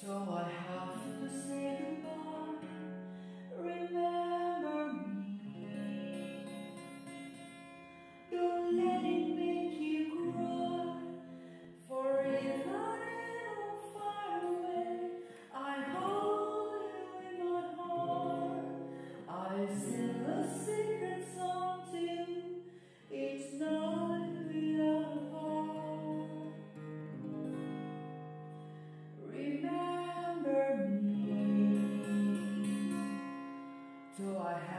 So I have to say goodbye. till I have.